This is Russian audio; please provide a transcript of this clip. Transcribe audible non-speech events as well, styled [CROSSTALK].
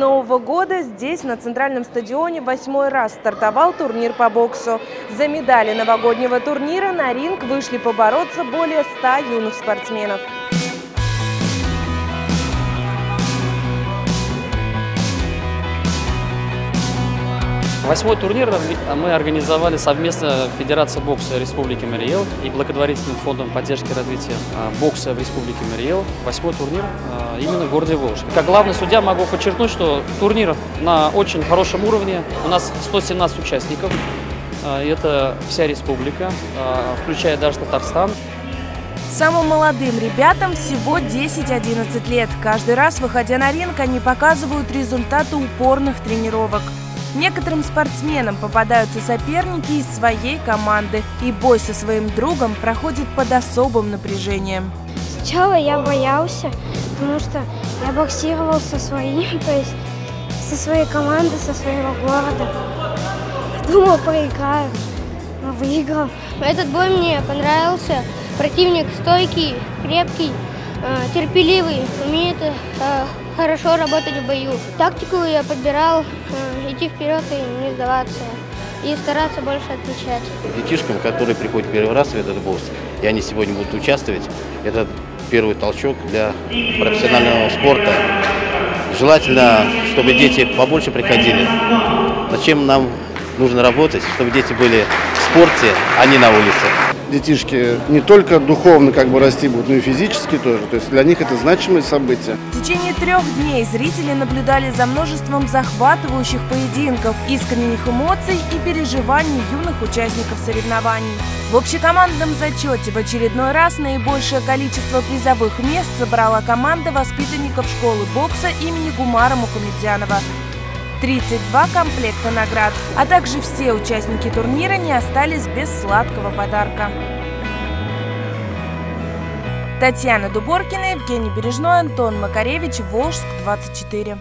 Нового года здесь, на центральном стадионе, восьмой раз стартовал турнир по боксу. За медали новогоднего турнира на ринг вышли побороться более 100 юных спортсменов. Восьмой турнир мы организовали совместно Федерация бокса Республики Мариэл и благотворительным фондом поддержки развития а, бокса в Республике Мариэл. Восьмой турнир а, именно в городе Волжск. Как главный судья могу подчеркнуть, что турнир на очень хорошем уровне. У нас 117 участников. А, это вся республика, включая даже Татарстан. Самым молодым ребятам всего 10-11 лет. Каждый раз, выходя на ринг, они показывают результаты упорных тренировок. Некоторым спортсменам попадаются соперники из своей команды, и бой со своим другом проходит под особым напряжением. Сначала я боялся, потому что я боксировал со своим, [LAUGHS] то есть со своей командой, со своего города. Думал, проиграю, но выиграл. Этот бой мне понравился. Противник стойкий, крепкий, э, терпеливый, умеет э, хорошо работать в бою. Тактику я подбирал, э, идти вперед и не сдаваться. И стараться больше отвечать. Детишкам, которые приходят первый раз в этот бокс, и они сегодня будут участвовать, это первый толчок для профессионального спорта. Желательно, чтобы дети побольше приходили. Над чем нам нужно работать, чтобы дети были в спорте, а не на улице детишки не только духовно как бы расти будут, но и физически тоже. То есть для них это значимое событие. В течение трех дней зрители наблюдали за множеством захватывающих поединков, искренних эмоций и переживаний юных участников соревнований. В общекомандном зачете в очередной раз наибольшее количество призовых мест собрала команда воспитанников школы бокса имени Гумара Мухамедзянова. 32 комплекта наград, а также все участники турнира не остались без сладкого подарка. Татьяна Дуборкина, Евгений Бережной, Антон Макаревич, Волжск, 24.